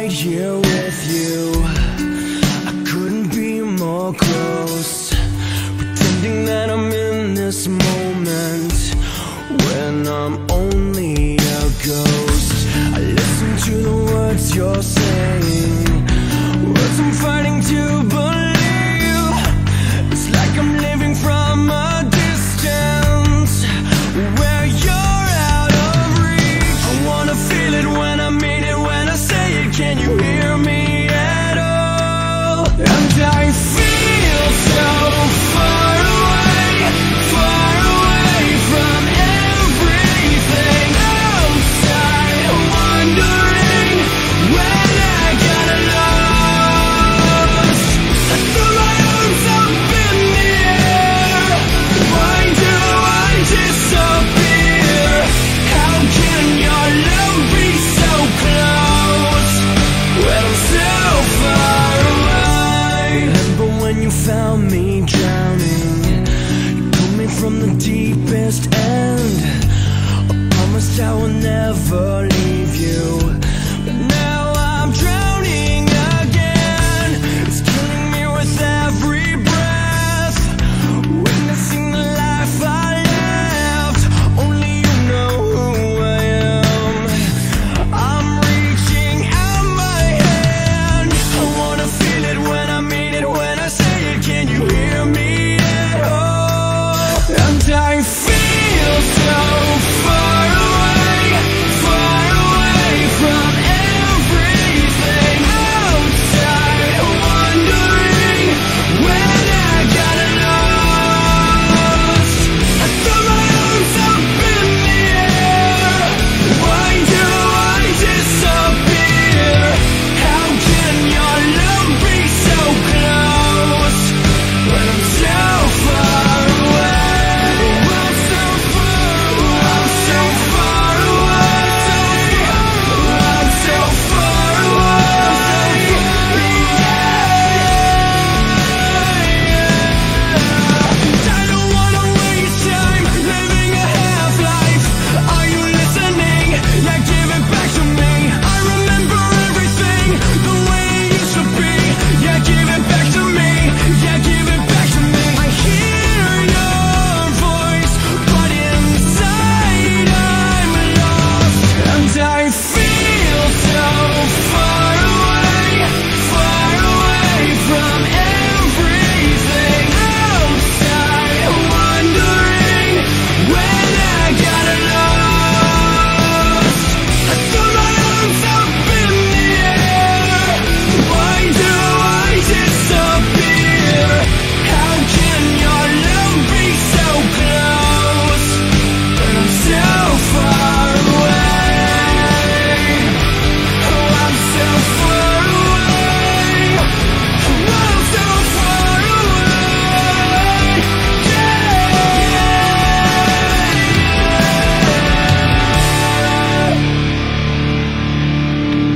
right here with you. I couldn't be more close Pretending that I'm in this moment When I'm only a ghost. I listen to the words you're saying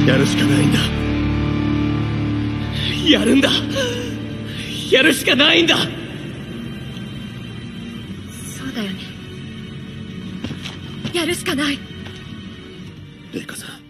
やるしかないんだ。やるんだ。やるしかないんだ。そうだよね。やるしかない。レイカさん。